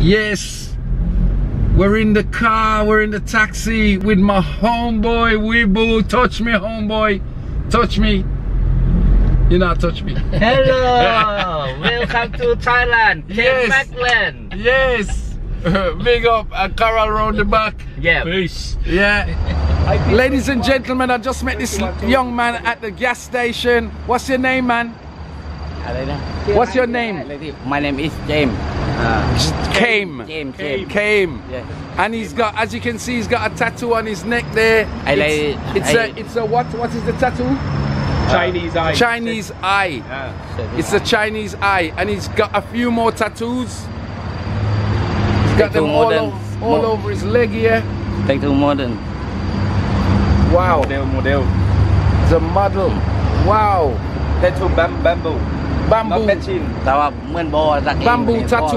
Yes, we're in the car, we're in the taxi with my homeboy Weebu. Touch me, homeboy. Touch me. You not touch me. Hello, welcome to Thailand, Cape Yes. Macland. yes. Big up a car around the back. Yeah. Peace. Yeah. Ladies and gentlemen, I just met this young man at the gas station. What's your name, man? What's your name? My name is James. Came. James, James. Came. Yeah. And he's got, as you can see, he's got a tattoo on his neck there. I it's, like- it's I- a, it's a what? What is the tattoo? Chinese eye. Chinese eye. Yeah. It's a Chinese eye, and he's got a few more tattoos. He's got them Tattoo all, modern. o- all over his leg here. Take to modern. Wow, Model, model. it's a model. Wow, Tattoo bam, bamboo bamboo. Bamboo tattoo.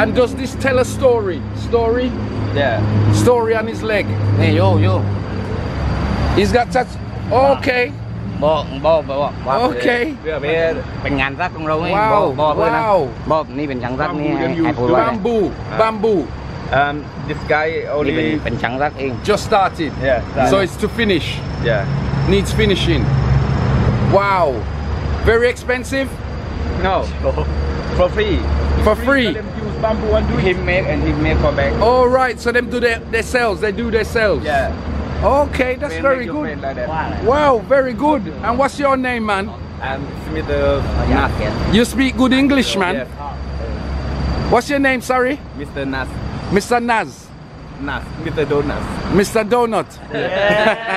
And does this tell a story? Story? Yeah. Story on his leg. Hey, yo, yo. He's got tattoo. Okay. Bo, bo, bo. Okay. Wow. Wow. Bamboo. Bamboo. Um, this guy only just started. Yeah. So it's to finish. Yeah. Needs finishing. Wow. Very expensive? No. For free. For free. free. Use bamboo and do He make and he make for back. All right. So them do their sales. They do themselves. Yeah. Okay, that's very good. Like that. wow. very good. And what's your name, man? Um, I'm Smith You speak good English, oh, man. Yes. What's your name, sorry? Mr. Nas. Mr. Nas. Nas. Mr. Donut. Mr. Donut. Yeah.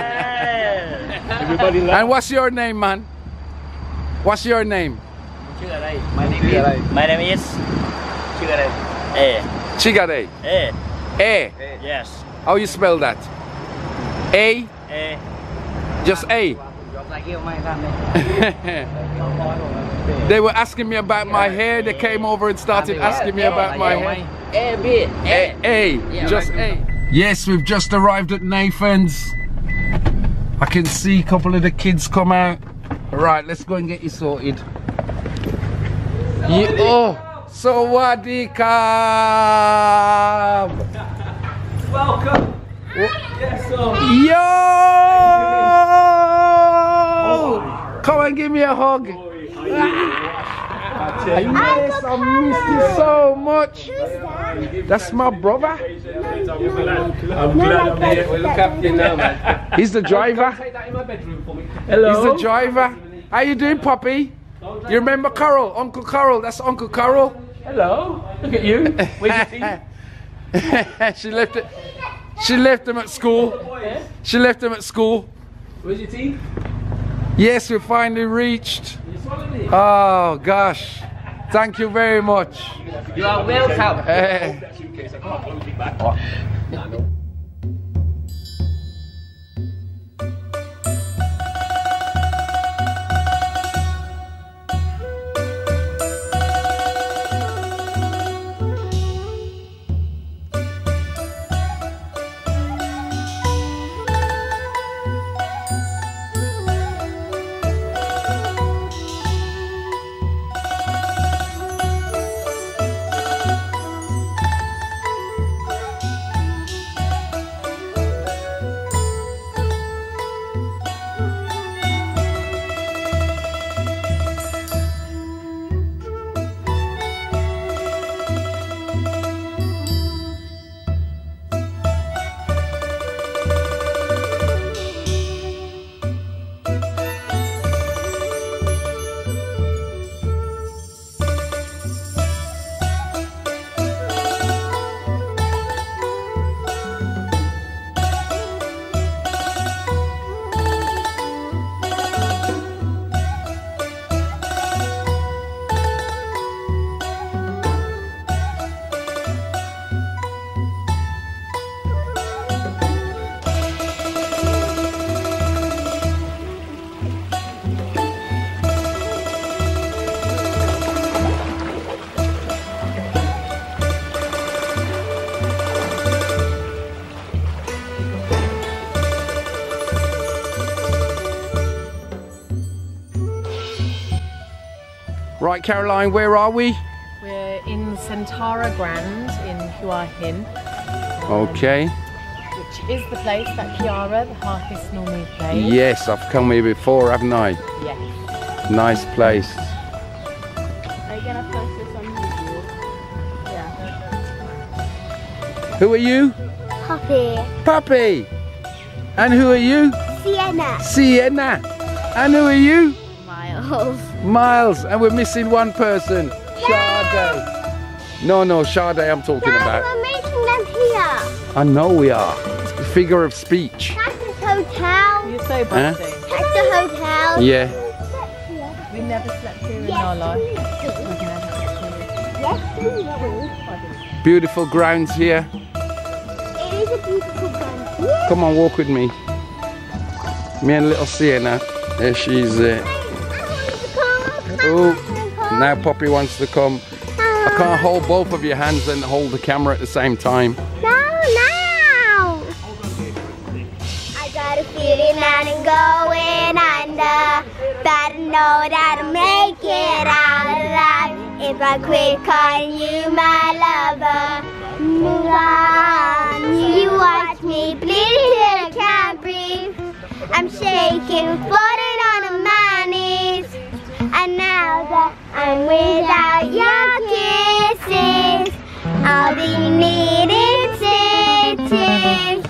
and what's your name, man? What's your name? Chigaray. My name Chigaray. is. My name is. Chigaray. Eh. Chigaray. Eh. Eh. Yes. How you spell that? A. Eh. Just A. they were asking me about my hair. They came over and started asking me about my hair. A, B, A, A, just A. Yes, we've just arrived at Nathan's. I can see a couple of the kids come out. Right, let's go and get you sorted. Ye- oh, Sawadikam. Welcome. Yes. Yo! Come and give me a hug. Yes, I miss you so much. That's my brother. I'm glad I'm here. Well, look up you now, man. He's the driver. Take that in my bedroom for me. He's the driver. How you doing, Poppy? You remember Carol? Uncle Carol. That's Uncle Carol. Hello. Look at you. Where's your teeth? she left it. She left him at school. She left him at school. Where's your teeth? Yes, we finally reached. You swallowed it. Oh gosh. Thank you very much. you are welcome Eh, Right, Caroline, where are we? We're in in Centara Grand in Hua Hin, Okay. which is the place that Kiara, the harpist, normally plays. Yes, I've come here before, haven't I? Yes. Nice place. Are you gonna post this on YouTube? Yeah. Who are you? Poppy. Puppy. And who are you? Sienna. Sienna. And who are you? Miles. Miles. And we're missing one person. Sade. No, no, Sade I'm talking about. we're meeting them here. I know we are. Figure of speech. That's the hotel. You're so Huh? bossy. That's the hotel. Yeah. We never slept here in our life. Yes, we do. Yes, we do. Beautiful grounds here. It is a beautiful gun. Come on, walk with me. Me and little Sienna. There she's uh, Now Poppy wants to come. I can't hold both of your hands and hold the camera at the same time. No, now. I got a feeling that I'm going under. But I know that I'll make it out alive. If I quit calling you my lover. Move on. You watch me I can't breathe. I'm shaking, floating I'm without your kisses, I'll be needing stitches,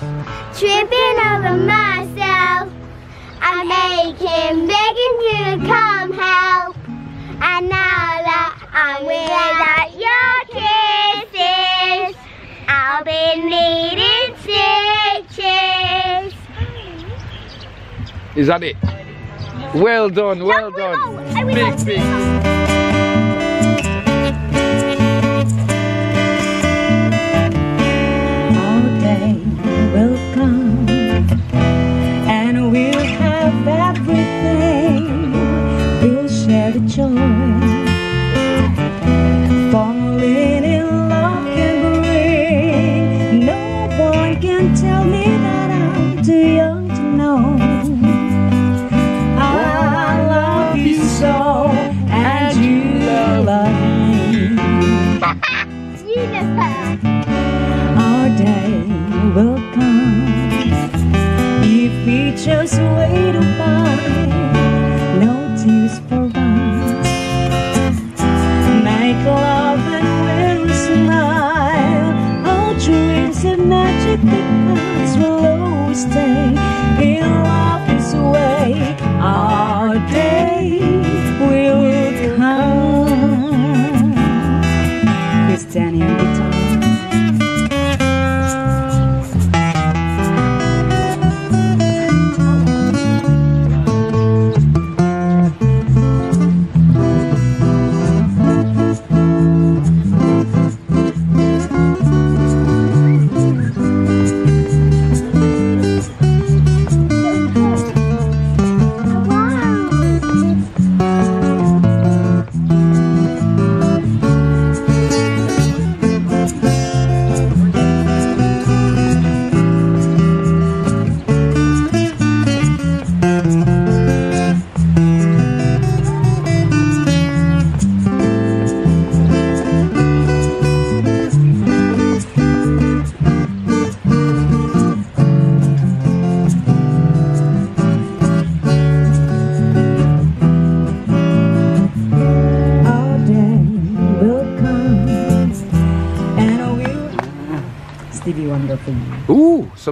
tripping over myself. I'm aching, begging you to come help. And now that I'm without your kisses, I'll be needing stitches. Is that it? Well done, well done. Big, big. Share the joy. Falling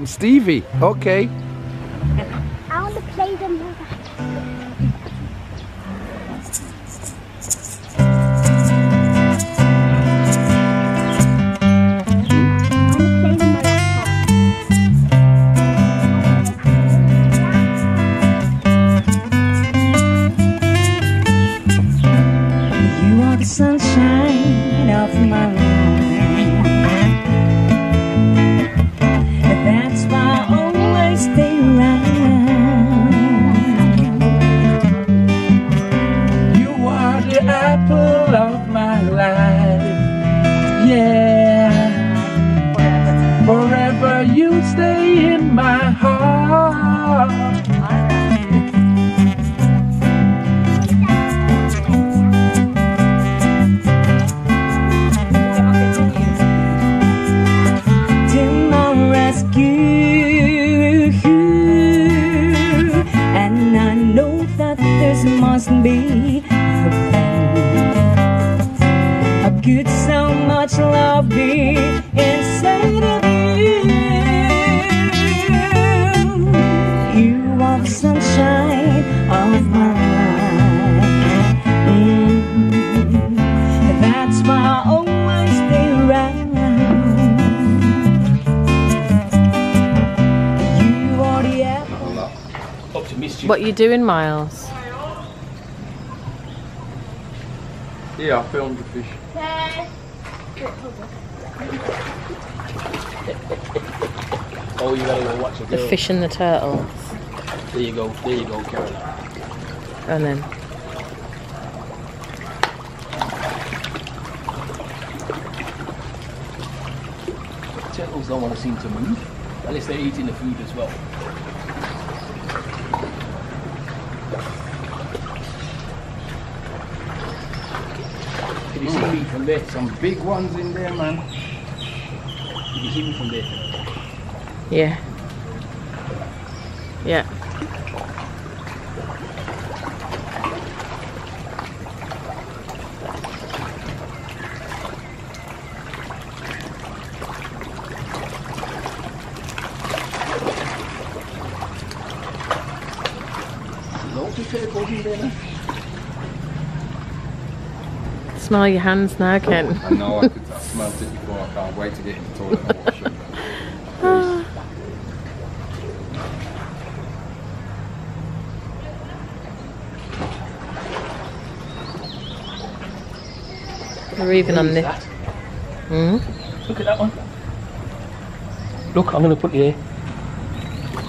Stevie. Okay. What you doing, Miles? Yeah, I filmed the fish. Oh, you gotta go watch the The fish and the turtles. There you go. There you go, Caroline. And then Turtles don't want to seem to move unless they're eating the food as well. Can you see me from there? Some big ones in there, man. you can see me from there. yeah. Yeah. Of turtles in there. Smell your hands now, Ken. I know I could I smelled it before. I can't wait to get in the toilet and wash it. We're even on this. that? Mm? Look at that one. Look, I'm gonna put it here.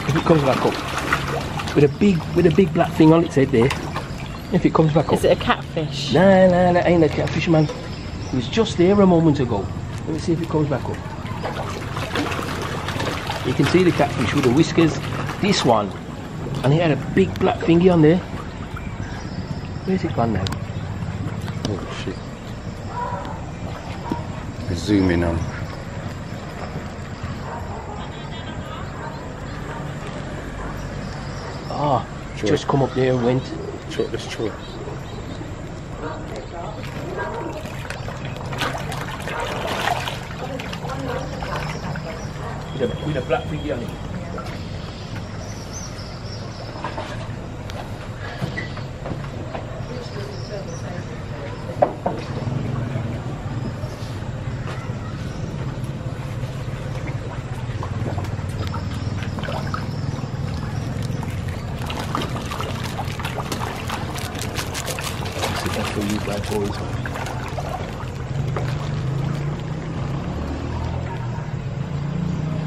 If it comes back up. With a big with a big black thing on its head there. If it comes back up. Is it a catfish? No, no, nah, ain't a catfish, man. It was just there a moment ago. Let me see if it comes back up. You can see the catfish with the whiskers. This one, and he had a big black thingy on there. Where's it gone now? Oh shit. Zoom in on. Ah, Sure. just come up there and went. Try, let's try. With a, black thingy on it. That's for you bad boys.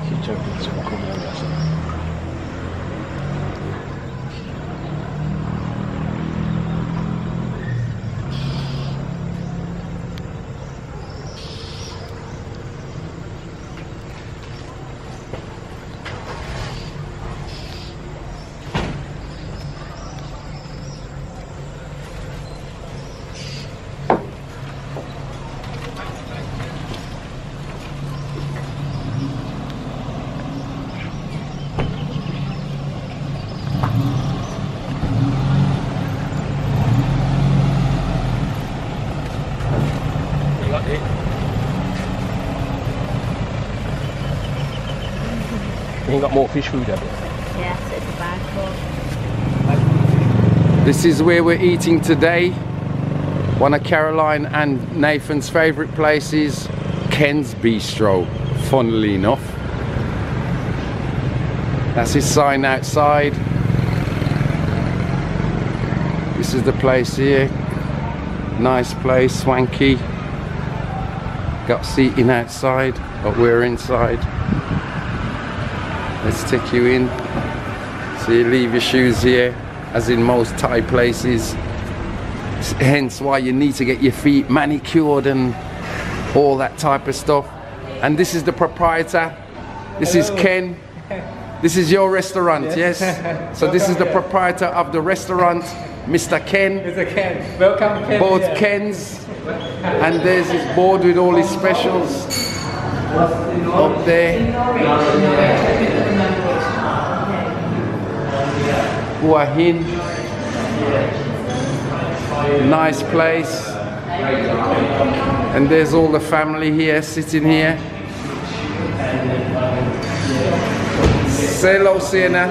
Keep joking, it's gonna come down, that's it. You got it? You ain't got more fish food, have you? Yes, it's a bag full. This is where we're eating today. One of Caroline and Nathan's favourite places, Ken's Bistro, funnily enough. That's his sign outside. This is the place here. Nice place, swanky. Got seating outside, but we're inside. Let's take you in. So you leave your shoes here, as in most Thai places. Hence why you need to get your feet manicured and all that type of stuff. And this is the proprietor. This is Ken. This is your restaurant, yes? So this is the proprietor of the restaurant, Mr. Ken. Mr. Ken. Welcome, Ken. Both. Kens. And there's his board with all his specials up there. Hua Hin. Nice place. And there's all the family here, sitting here. Say hello, Sienna.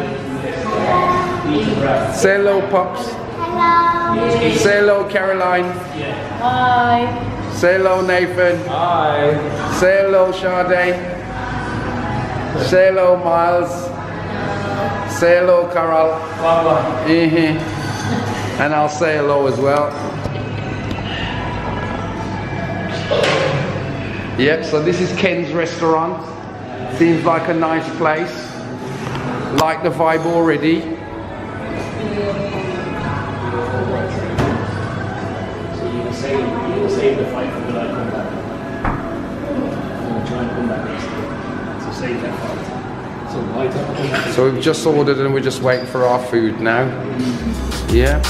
Say hello, Pops. Hello. Say hello, Caroline. Hi. Say hello, Nathan. Hi. Say hello, Sade. Say hello, Miles. Say hello, Carol. Bye hmm And I'll say hello as well. Yep, so this is Ken's restaurant. Seems like a nice place. Like the vibe already. So you can save the fight for when I come back. I'm gonna try and come back next year. So save that fight. So we've just ordered and we're just waiting for our food now. Yeah.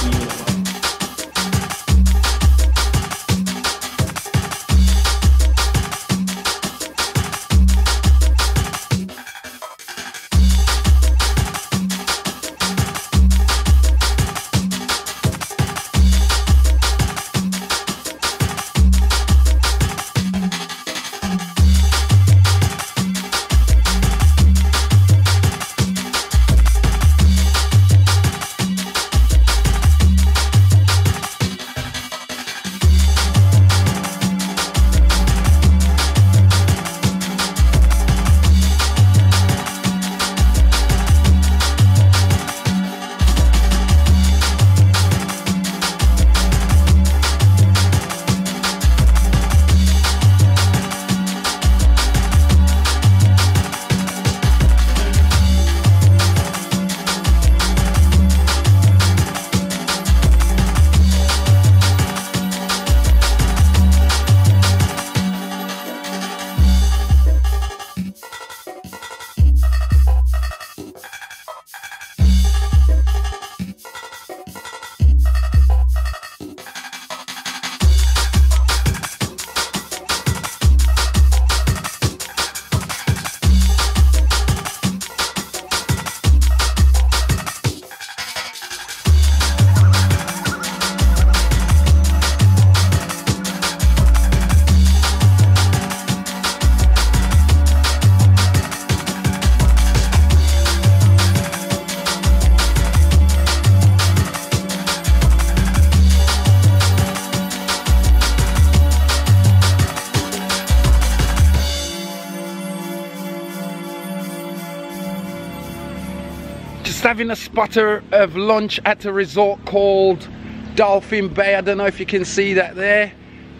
Having a spotter of lunch at a resort called Dolphin Bay. I don't know if you can see that there.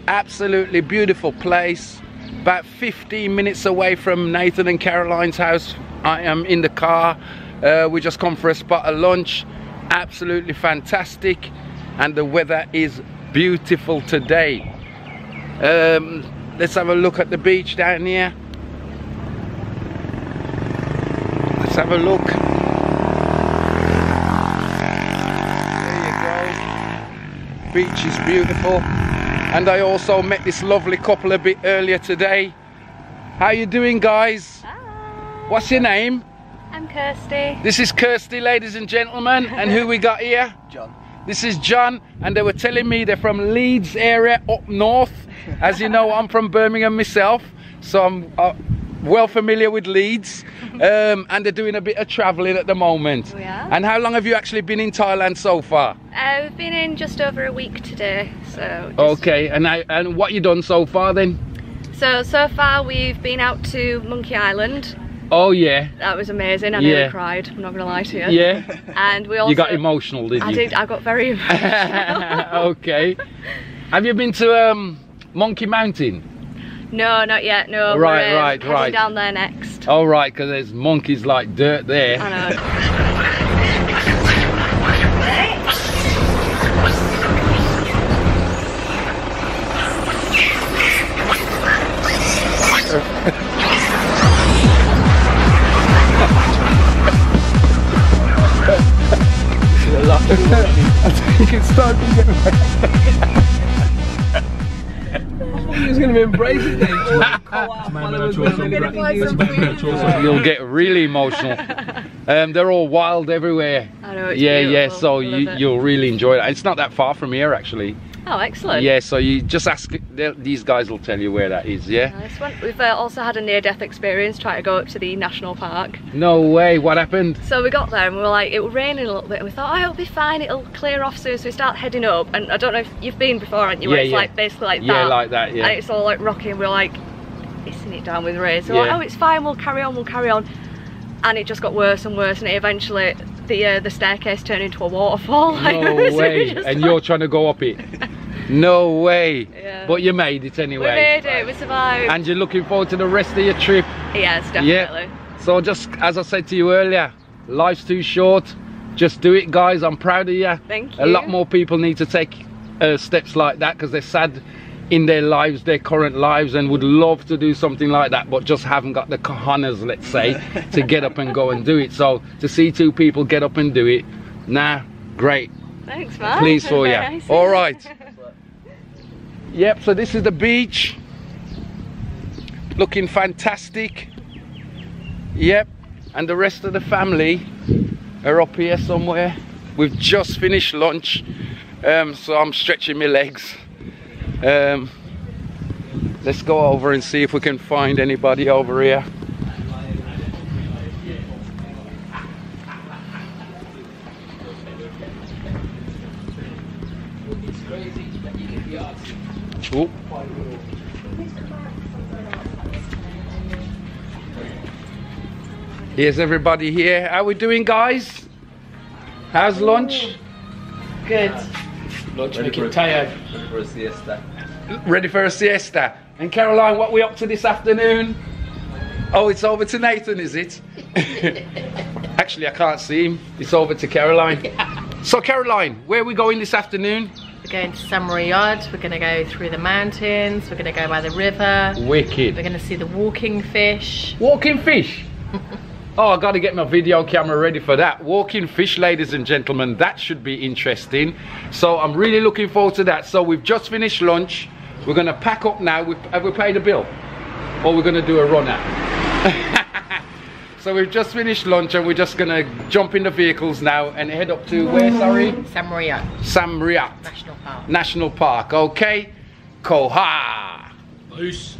Absolutely beautiful place. About 15 minutes away from Nathan and Caroline's house. I am in the car. Uh, we just come for a spot of lunch. Absolutely fantastic. And the weather is beautiful today. Um, let's have a look at the beach down here. Let's have a look. Beach is beautiful. And I also met this lovely couple a bit earlier today. How you doing guys? What's your name? I'm Kirsty. This is Kirsty, ladies and gentlemen. And who we got here? John. This is John, and they were telling me they're from Leeds area up north. As you know, I'm from Birmingham myself, so I'm uh, well familiar with Leeds. Um, and they're doing a bit of travelling at the moment. We are. And how long have you actually been in Thailand so far? Uh, we've been in just over a week today, so. just- Okay, and I, and what you done so far then? So so far we've been out to Monkey Island. Oh yeah, That was amazing. I Yeah. nearly cried. I'm not gonna lie to you. yeah. And we also. You got emotional, did you? I did. I got very emotional. okay. Have you been to um, Monkey Mountain? No, not yet. No. Right, we're, um, right, heading right. Down there next. Oh right, because there's monkeys like dirt there. I know. You can start to get He's gonna be embracing it. You'll get really emotional. Um, they're all wild everywhere. I know. It's yeah, yeah. So you, you'll really enjoy it. It's not that far from here, actually. Oh, excellent. Yeah, so you just ask, these guys will tell you where that is, yeah? Nice. We've uh, also had a near-death experience trying to go up to the national park. No way, what happened? So we got there and we were like, it was raining a little bit and we thought, oh, it'll be fine, it'll clear off soon. So we start heading up and I don't know if you've been before, haven't you? Where Yeah, it's yeah. like basically like Yeah, that. Yeah, like that, yeah. And it's all like rocky and we're like, hissing it down with rain. So we're Yeah. like, oh, it's fine, we'll carry on, we'll carry on. And it just got worse and worse and it eventually, the uh, the staircase turned into a waterfall. No way, and like- you're trying to go up it? No way. Yeah. But you made it We anyway. made it, we survived. And you're looking forward to the rest of your trip? yes, definitely. Yeah. So just as I said to you earlier, life's too short. Just do it, guys. I'm proud of you. Thank you. A lot more people need to take uh, steps like that because they're sad in their lives, their current lives, and would love to do something like that, but just haven't got the cojones, let's say, to get up and go and do it. So to see two people get up and do it, nah, great. Thanks, man. Pleased for you. Nice. All right. Yep, so this is the beach. Looking fantastic. Yep, and the rest of the family are up here somewhere. We've just finished lunch, um, so I'm stretching my legs. Um, let's go over and see if we can find anybody over here. Oh. Here's everybody here. How we doing, guys? How's lunch? Good. Lunch making tired. Ready for a siesta? Ready for a siesta. And Caroline, what we up to this afternoon? Oh, it's over to Nathan, is it? Actually, I can't see him. It's over to Caroline. So, Caroline, where are we going this afternoon? We're going to Sam Roi Yot. We're going to go through the mountains. We're going to go by the river. Wicked. We're going to see the walking fish. Walking fish. Oh, I got to get my video camera ready for that. Walking fish, ladies and gentlemen, that should be interesting. So I'm really looking forward to that. So we've just finished lunch. We're going to pack up now. We've, have we paid the bill? Or we're going to do a run out? so we've just finished lunch and we're just going to jump in the vehicles now and head up to where, sorry? Sam Roi Yot Sam Roi Yot National Park. National Park. Okay? Koha. Peace.